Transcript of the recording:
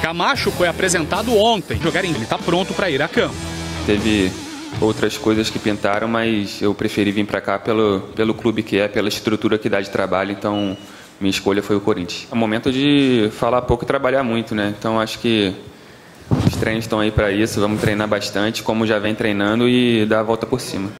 Camacho foi apresentado ontem. Jogar em ele está pronto para ir a campo. Teve outras coisas que pintaram, mas eu preferi vir para cá pelo, pelo clube que é, pela estrutura que dá de trabalho, então minha escolha foi o Corinthians. É o momento de falar pouco e trabalhar muito, né? Então acho que os treinos estão aí para isso, vamos treinar bastante, como já vem treinando e dar a volta por cima.